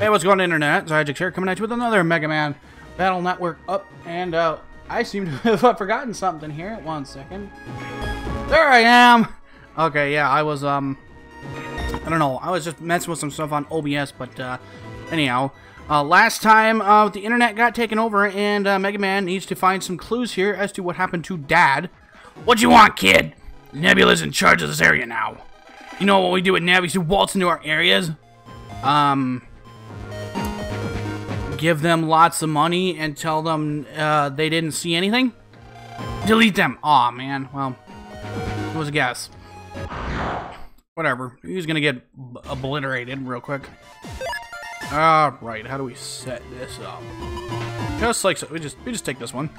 Hey, what's going on, Internet? Xiagax here, coming at you with another Mega Man Battle Network up, and uh, I seem to have forgotten something here. One second. There I am! Okay, yeah, I was, um, I don't know, I was just messing with some stuff on OBS, but, uh, anyhow, uh, last time, uh, the Internet got taken over, and, uh, Mega Man needs to find some clues here as to what happened to Dad. What you want, kid? Nebula's in charge of this area now. You know what we do with Navis who waltz into our areas? Um, give them lots of money and tell them uh, they didn't see anything? Delete them. Aw, man. Well, it was a guess. Whatever. He's gonna get obliterated real quick. Alright, how do we set this up? Just like so. We just, we just take this one.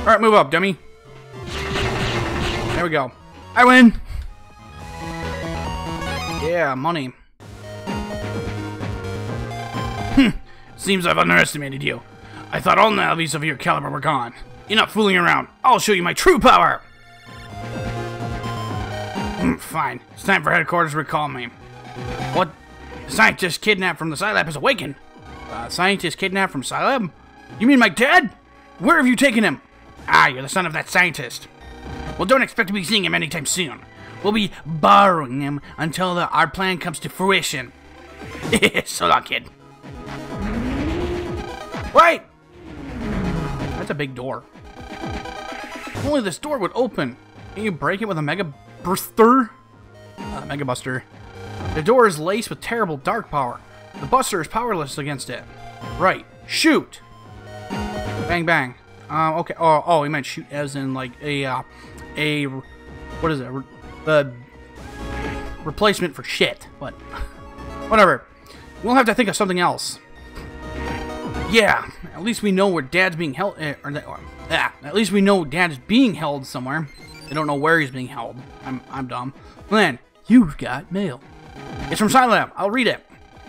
Alright, move up, dummy. There we go. I win! Yeah, money. Seems I've underestimated you. I thought all Navis of your caliber were gone. You're not fooling around. I'll show you my true power! Hmm, fine. It's time for headquarters to recall me. What? The scientist kidnapped from the Scilab has awakened. Uh, scientist kidnapped from Scilab? You mean my dad? Where have you taken him? Ah, you're the son of that scientist. Well, don't expect to be seeing him anytime soon. We'll be borrowing him until the, our plan comes to fruition. so long, kid. Wait! That's a big door. If only this door would open. Can you break it with a Mega Buster? Uh, Mega Buster. The door is laced with terrible dark power. The Buster is powerless against it. Right. Shoot! Bang, bang. Uh, okay. Oh, oh, he meant shoot as in like a, uh, a, what is it? The replacement for shit. But, whatever. We'll have to think of something else. Yeah, at least we know where Dad's being held. Uh, or, or, yeah, at least we know Dad is being held somewhere. They don't know where he's being held. I'm, I'm dumb. Then you've got mail. It's from Scilab. I'll read it.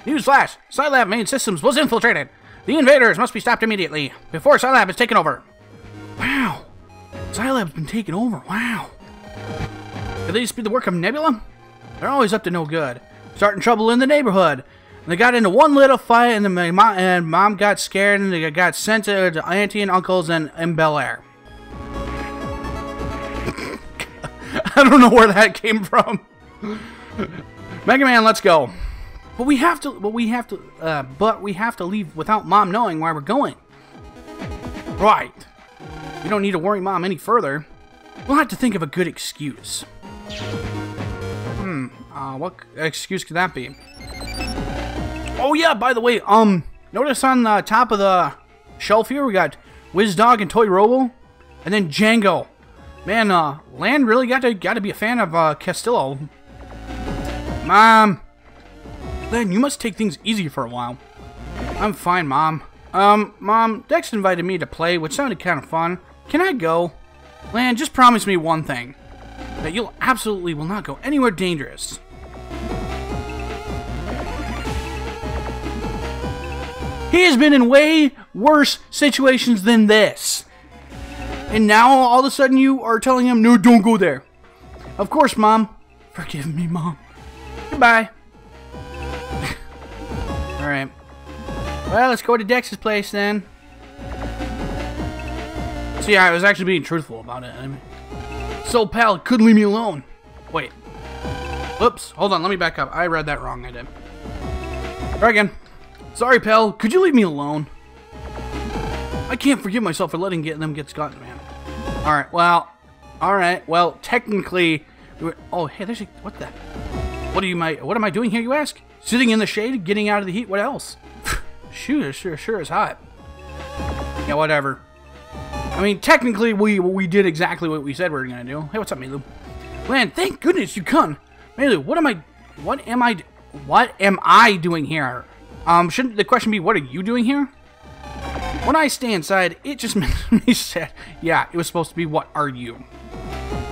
Newsflash: Scilab main systems was infiltrated. The invaders must be stopped immediately before Scilab is taken over. Wow, Scilab's been taken over. Wow. Could these be the work of Nebula? They're always up to no good. Starting trouble in the neighborhood. They got into one little fight, and, the, mom, and mom got scared, and they got sent to, to auntie and uncles in, in Bel Air. I don't know where that came from. Mega Man, let's go. But we have to. But we have to. Uh, but we have to leave without mom knowing where we're going. Right. We don't need to worry mom any further. We'll have to think of a good excuse. Hmm. Uh, what excuse could that be? Oh yeah, by the way, um, notice on the top of the shelf here we got Wizdog and Toy Robo, and then Django. Man, uh, Lan really got to got to be a fan of uh, Castillo. Mom, Lan, you must take things easy for a while. I'm fine, Mom. Um, Mom, Dex invited me to play, which sounded kind of fun. Can I go? Lan, just promise me one thing. That you'll absolutely will not go anywhere dangerous. He has been in way worse situations than this. And now all of a sudden you are telling him, no, don't go there. Of course, Mom. Forgive me, Mom. Goodbye. Alright. Well, let's go to Dex's place then. See, I was actually being truthful about it. I mean, so, pal, couldn't leave me alone. Wait. Oops. Hold on, let me back up. I read that wrong. I did. Try again. Sorry, pal. Could you leave me alone? I can't forgive myself for letting get them get Scott, man. Alright, well... Alright, well, technically... Oh, hey, there's a... What the... What are you, my... What am I doing here, you ask? Sitting in the shade, getting out of the heat, what else? Shoot, sure, sure is hot. Yeah, whatever. I mean, technically, we we did exactly what we said we were gonna do. Hey, what's up, Milu? Man, thank goodness you come. Milu, what am I... What am I... What am I doing here? Um, shouldn't the question be, what are you doing here? When I stay inside, it just makes me sad. Yeah, it was supposed to be, what are you?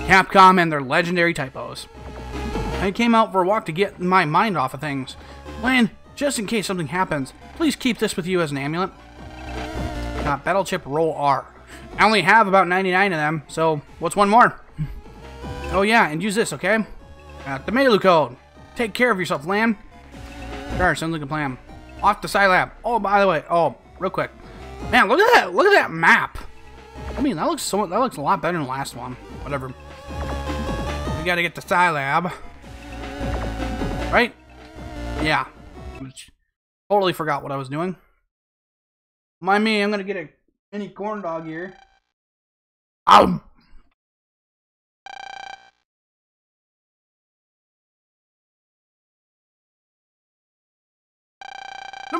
Capcom and their legendary typos. I came out for a walk to get my mind off of things. Lan, just in case something happens, please keep this with you as an amulet. Uh, Battle Chip Roll R. I only have about 99 of them, so what's one more? oh yeah, and use this, okay? Uh, the Melu code. Take care of yourself, Lan. Sure, sounds like a plan. Off to Scilab. Oh, by the way, oh, real quick. Man, look at that, look at that map. I mean, that looks so, that looks a lot better than the last one. Whatever. We gotta get to Scilab. Right? Yeah. Totally forgot what I was doing. Mind me, I'm gonna get a mini corn dog here. Um.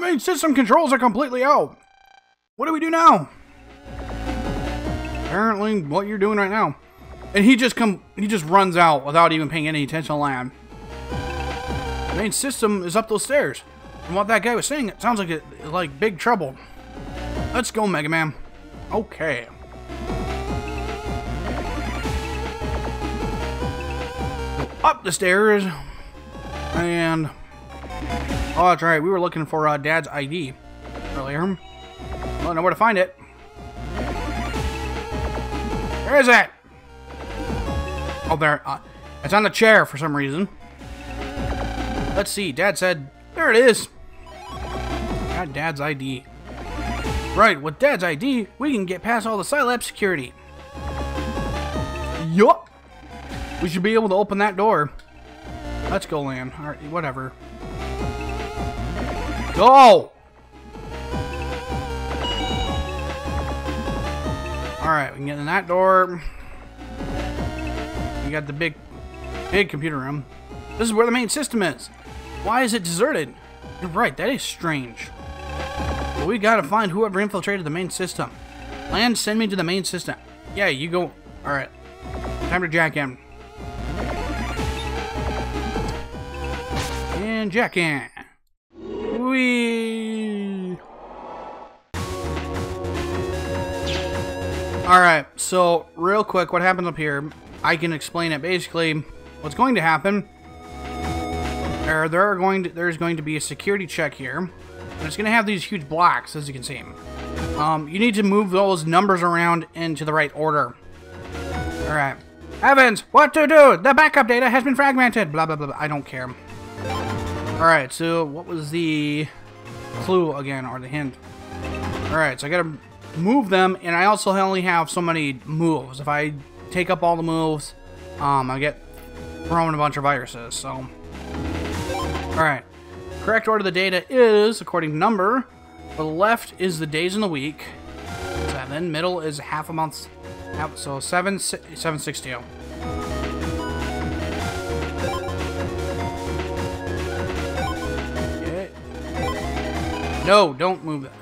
Main system controls are completely out. What do we do now? Apparently, what you're doing right now. And he just come he just runs out without even paying any attention to Lan. The main system is up those stairs. And what that guy was saying, it sounds like it like big trouble. Let's go, Mega Man. Okay. up the stairs. And... Oh, that's right. We were looking for uh, Dad's ID earlier. I don't know where to find it. Where is it? Oh, there. Uh, it's on the chair for some reason. Let's see. Dad said, there it is. Got Dad's ID. Right, with Dad's ID, we can get past all the Scilab security. Yup. We should be able to open that door. Let's go, Lan. Alright, whatever. Go! Alright, we can get in that door. We got the big, big computer room. This is where the main system is. Why is it deserted? You're right, that is strange. But we gotta find whoever infiltrated the main system. Lan, send me to the main system. Yeah, you go. Alright. Time to jack in. And jack in. Alright, so real quick, what happens up here, I can explain it. Basically, what's going to happen, there, there are going to, there's going to be a security check here, and it's going to have these huge blocks, as you can see. Um, you need to move those numbers around into the right order. Alright. Evans, what to do? The backup data has been fragmented. Blah, blah, blah. I don't care. Alright, so what was the clue again, or the hint? Alright, so I gotta move them, and I also only have so many moves. If I take up all the moves, um, I get thrown a bunch of viruses, so... Alright. Correct order of the data is, according to number, the left is the days in the week, seven, middle is half a month, so seven, 760. No, don't move that.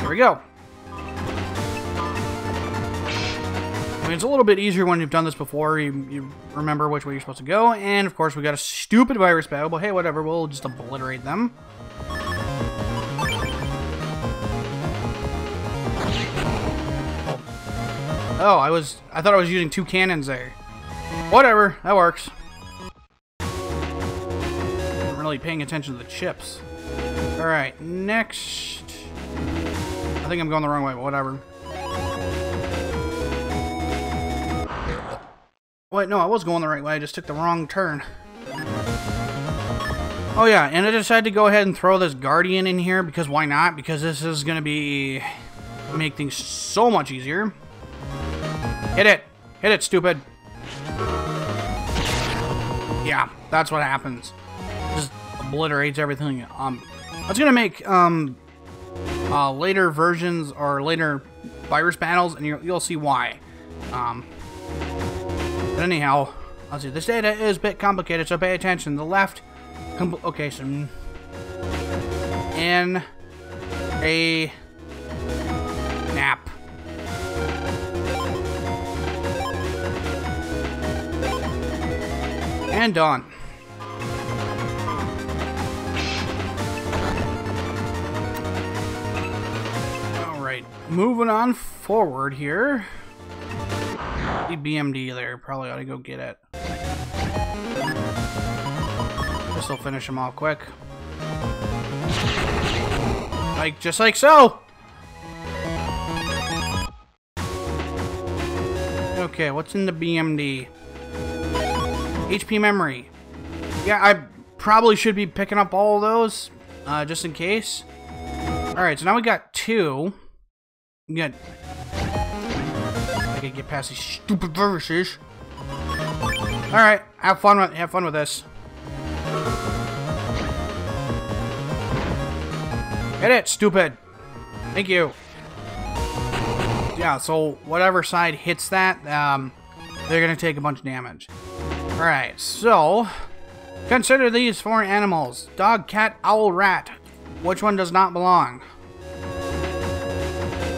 Here we go. I mean, it's a little bit easier when you've done this before. You, you remember which way you're supposed to go. And, of course, we got a stupid virus battle. But hey, whatever. We'll just obliterate them. Oh, I was... I thought I was using two cannons there. Whatever. That works. I'm really paying attention to the chips. Alright, next... I think I'm going the wrong way, but whatever. Wait, no, I was going the right way. I just took the wrong turn. Oh yeah, and I decided to go ahead and throw this Guardian in here, because why not? Because this is going to be... make things so much easier. Hit it! Hit it, stupid! Yeah, that's what happens. Just obliterates everything. Um, that's gonna make um, uh, later versions or later virus battles, and you'll, see why. Um, but anyhow, let's see. This data is a bit complicated, so pay attention. The left, okay, so in a nap. And done. Moving on forward here. The BMD there, probably ought to go get it. This will finish them all quick. Like, just like so! Okay, what's in the BMD? HP memory. Yeah, I'm probably should be picking up all those, uh, just in case. Alright, so now we got two. Got... I can get past these stupid viruses. Alright, have fun with have fun with this. Hit it, stupid. Thank you. Yeah, so whatever side hits that, um, they're gonna take a bunch of damage. Alright, so consider these four animals. Dog, cat, owl, rat. Which one does not belong?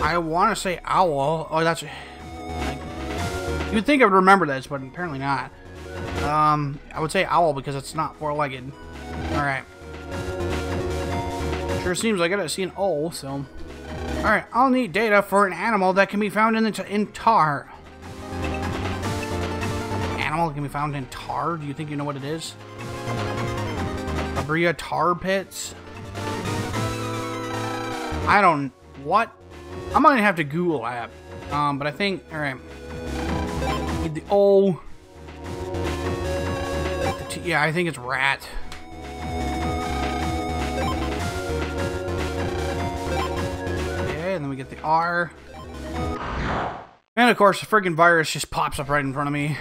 I want to say owl. Oh, that's... You'd think I would remember this, but apparently not. Um, I would say owl because it's not four-legged. Alright. Sure seems like. I see an owl, so... Alright, I'll need data for an animal that can be found in, the in tar. Animal that can be found in tar? Do you think you know what it is? La Brea tar pits? I don't... What? I'm gonna have to Google that. Um, but I think... Alright. Need the O... Yeah, I think it's rat. Okay, and then we get the R. And of course, the friggin' virus just pops up right in front of me.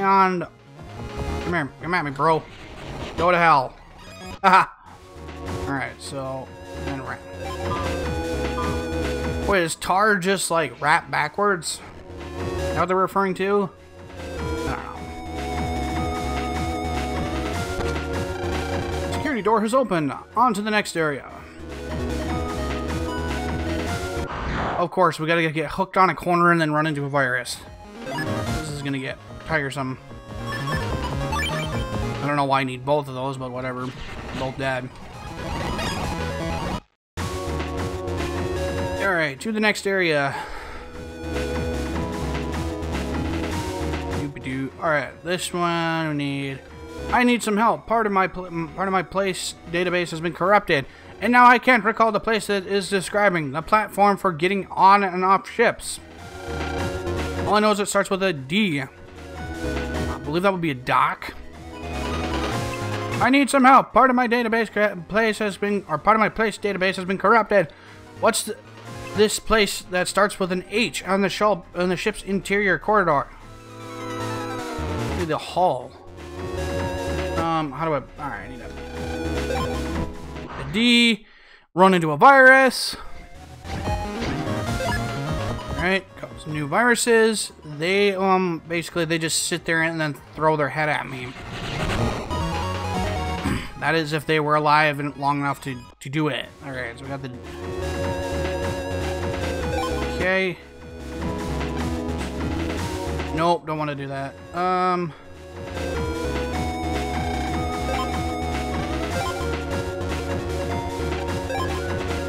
And... Come here, come at me, bro. Go to hell. Haha. Alright, so... And rat. Wait, is tar just like rat backwards? Is what they're referring to? Security door has opened. On to the next area. Of course, we gotta get hooked on a corner and then run into a virus. This is gonna get tiresome. I don't know why I need both of those, but whatever. Both dead. Alright, to the next area. Alright, this one we need... I need some help. Part of my part of my place database has been corrupted, and now I can't recall the place that is describing the platform for getting on and off ships. All I know is it starts with a D. I believe that would be a dock. I need some help. Part of my database place has been, or part of my place database has been corrupted. What's the, this place that starts with an H on the on the ship's interior corridor? the hall. Um, how do I... Alright, I need a... a D. Run into a virus. Alright, some new viruses. They, um, basically, they just sit there and then throw their head at me. that is if they were alive and long enough to, to do it. Alright, so we got the... Okay. Nope, don't want to do that. Um...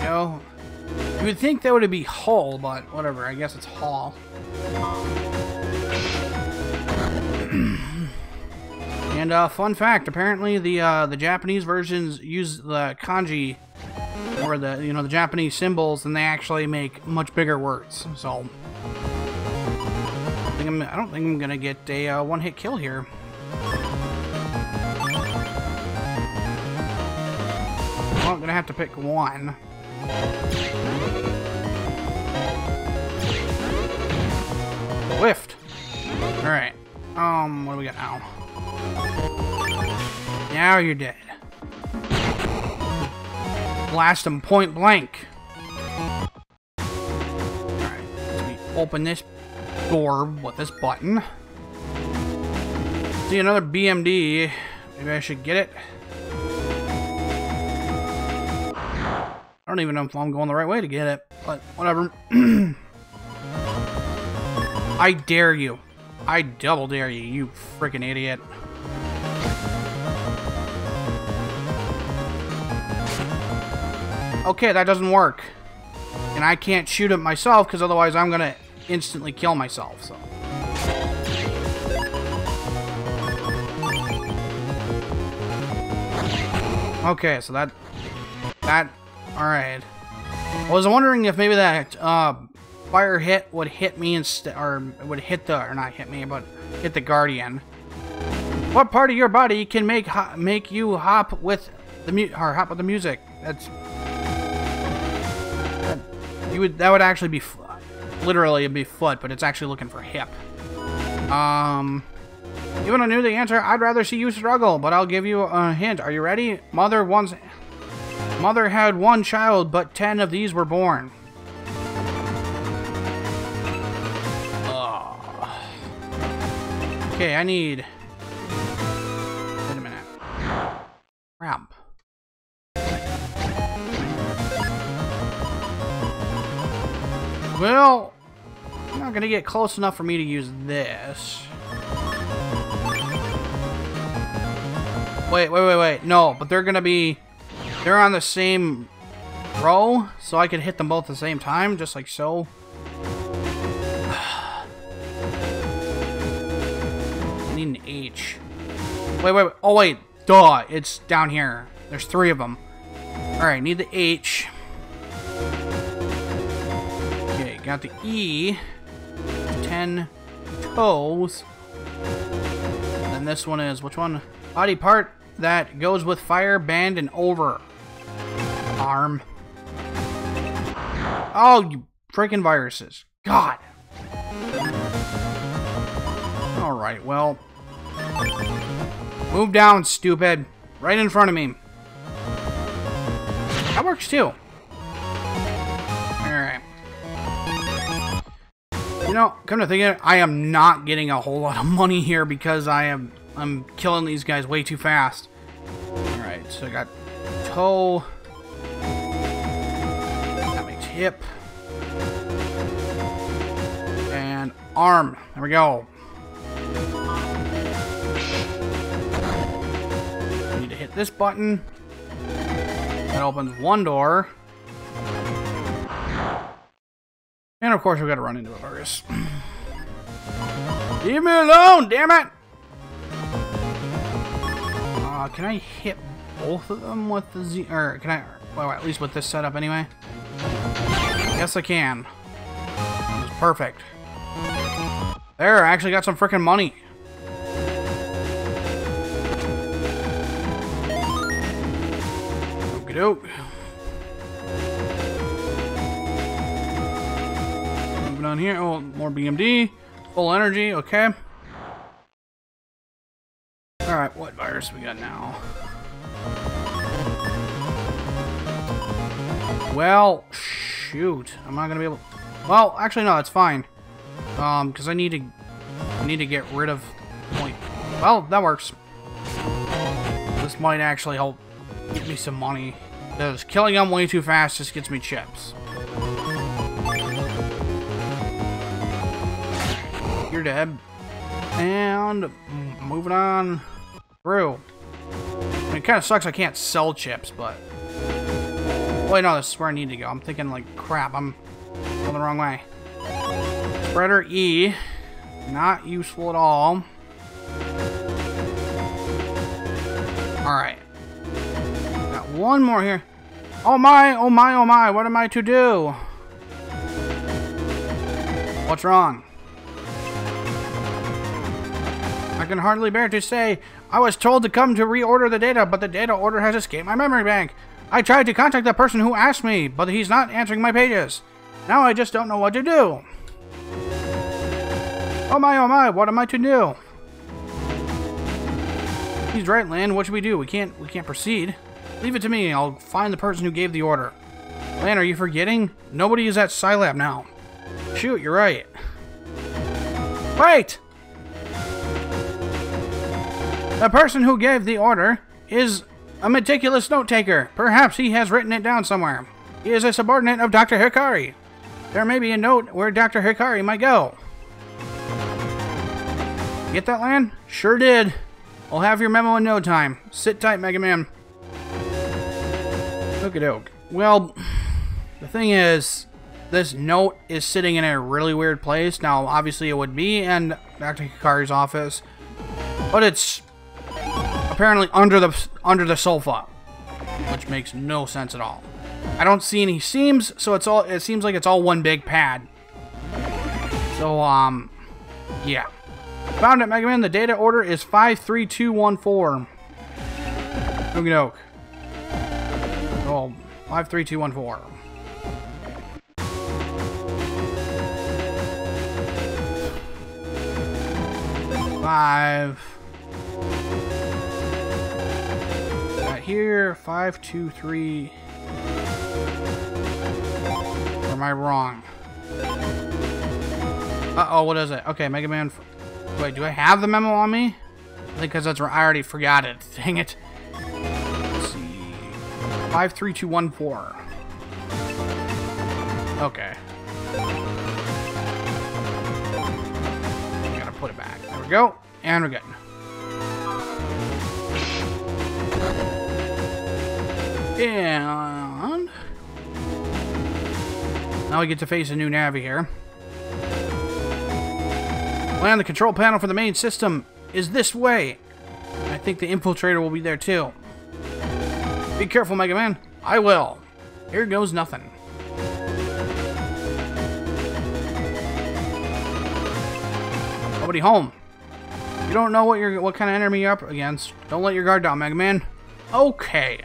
Go. You would think that would be Hull, but whatever. I guess it's Hall. and uh, fun fact: apparently the uh, the Japanese versions use the kanji or the you know the Japanese symbols, and they actually make much bigger words. So think I'm, I don't think I'm gonna get a uh, one-hit kill here. Well, I'm gonna have to pick one. Whiffed. Alright. Um, what do we got now? Now you're dead. Blast him point blank. Alright, open this door with this button. See another BMD. Maybe I should get it. I don't even know if I'm going the right way to get it, but whatever. I dare you. I double dare you, you freaking idiot. Okay, that doesn't work. And I can't shoot it myself because otherwise I'm going to instantly kill myself, so. Okay, so that... That... Alright. I was wondering if maybe that, uh, fire hit would hit me instead, or would hit the, or not hit me, but hit the Guardian. What part of your body can make make you hop with the mu or hop with the music? That's that, you would that would actually be literally it'd be foot, but it's actually looking for hip. Um, even I knew the answer, I'd rather see you struggle, but I'll give you a hint. Are you ready? Mother once Mother had one child, but ten of these were born. Okay, I need... Wait a minute. Ramp. Well, I'm not gonna get close enough for me to use this. Wait, wait, wait, wait. No, but they're gonna be... They're on the same row, so I could hit them both at the same time, just like so. need an H. Wait, wait, wait. Oh, wait. Duh. It's down here. There's three of them. Alright, need the H. got the E. Ten toes. And this one is, which one? Body part that goes with fire, band, and over. Arm. Oh, you freaking viruses. God. Alright, well, Move down, stupid. Right in front of me. That works too. You know, come to think of it, I am not getting a whole lot of money here because I am I'm killing these guys way too fast. Alright, so I got toe. That makes hip. And arm. There we go. I need to hit this button. That opens one door. Of course we gotta run into a virus. Leave me alone, damn it! Uh, can I hit both of them with the Z- or can I- well, at least with this setup anyway? Yes, I can. It's perfect. There, I actually got some freaking money. doke. On here. Oh, more BMD. Full energy. Okay. Alright, what virus we got now? Well, shoot. I'm not gonna be able... Well, actually, no, it's fine. Um, because I need to... I need to get rid of... Point. Well, that works. This might actually help get me some money. Because killing them way too fast just gets me chips. Dead. And moving on through. I mean, it kind of sucks I can't sell chips, but... Wait, no, this is where I need to go. I'm thinking, like, crap, I'm going the wrong way. Spreader E. Not useful at all. Alright Got one more here. Oh my, oh my, oh my, what am I to do? What's wrong? I can hardly bear to say. I was told to come to reorder the data, but the data order has escaped my memory bank. I tried to contact the person who asked me, but he's not answering my pages. Now I just don't know what to do. Oh my, oh my, what am I to do? He's right, Lan. What should we do? We can't, we can't proceed. Leave it to me. I'll find the person who gave the order. Lan, are you forgetting? Nobody is at Scilab now. Shoot, you're right. Wait! The person who gave the order is a meticulous note-taker. Perhaps he has written it down somewhere. He is a subordinate of Dr. Hikari. There may be a note where Dr. Hikari might go. Get that, Lan? Sure did. I'll have your memo in no time. Sit tight, Mega Man. Okie doke. Well, the thing is, this note is sitting in a really weird place. Now, obviously it would be in Dr. Hikari's office, but it's apparently under the under the sofa, which makes no sense at all. I don't see any seams, so it's all it seems like it's all one big pad. So um yeah. Found it, Mega Man. The data order is 53214. Oogie doke. Oh, 53214. Five. Here, five, two, three. Or am I wrong? Uh-oh, what is it? Okay, Mega Man... Wait, do I have the memo on me? Because that's I already forgot it. Dang it. Let's see. 53214. Okay. Gotta put it back. There we go. And we're good. And... Now we get to face a new Navi here. Lan the control panel for the main system is this way. I think the infiltrator will be there too. Be careful, Mega Man. I will. Here goes nothing. Nobody home. You don't know what you're what kind of enemy you're up against. Don't let your guard down, Mega Man. Okay.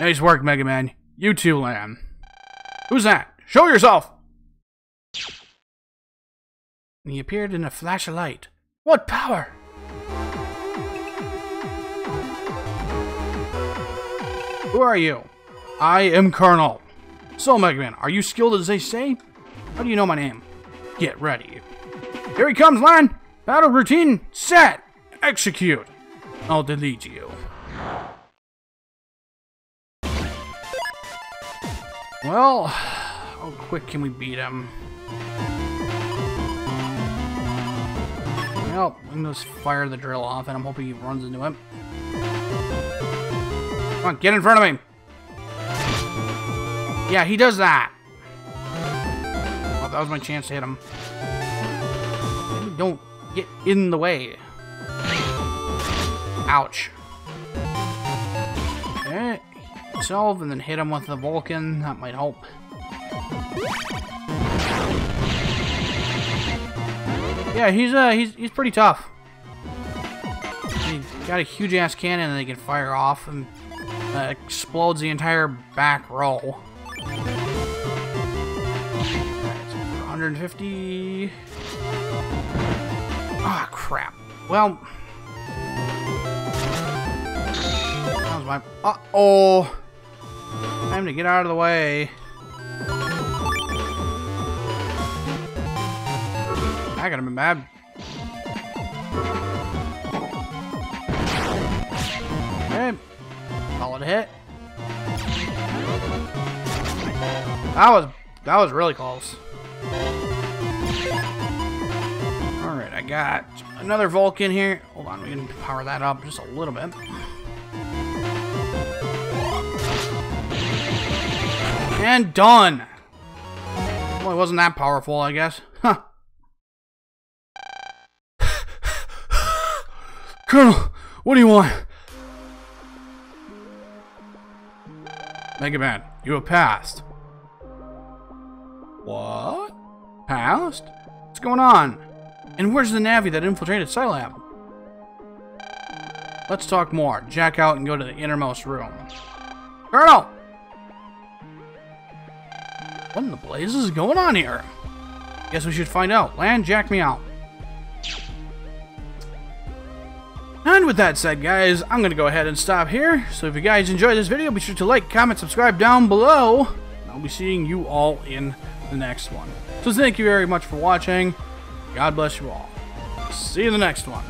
Nice work, Mega Man. You too, Lan. Who's that? Show yourself! And he appeared in a flash of light. What power? Who are you? I am Colonel. So, Mega Man, are you skilled as they say? How do you know my name? Get ready. Here he comes, Lan! Battle routine set! Execute! I'll delete you. Well, how quick can we beat him? Well, we can just fire the drill off, and I'm hoping he runs into him. Come on, get in front of him! Yeah, he does that! Oh, that was my chance to hit him. Don't get in the way. Ouch. And then hit him with the Vulcan. That might help. Yeah, he's uh he's he's pretty tough. He's got a huge ass cannon that he can fire off and uh, explodes the entire back row. 150. Ah, oh, crap. Well, that was my. Uh oh. Time to get out of the way. I got him in bad. Okay. Solid hit. That was that was really close. Alright, I got another Vulcan here. Hold on, we can power that up just a little bit. And done! Well, it wasn't that powerful, I guess. Huh. Colonel, what do you want? Mega Man, you have passed. What? Passed? What's going on? And where's the Navi that infiltrated Scilab? Let's talk more. Jack out and go to the innermost room. Colonel! What in the blazes is going on here? Guess we should find out. Lan, jack me out. And with that said, guys, I'm going to go ahead and stop here. So if you guys enjoyed this video, be sure to like, comment, subscribe down below. I'll be seeing you all in the next one. So thank you very much for watching. God bless you all. See you in the next one.